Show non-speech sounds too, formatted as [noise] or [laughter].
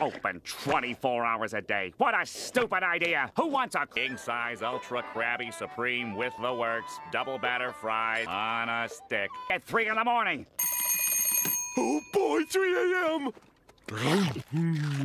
Open 24 hours a day. What a stupid idea. Who wants a king size, ultra Krabby supreme with the works, double batter fries on a stick at 3 in the morning? Oh boy, 3 a.m. [laughs]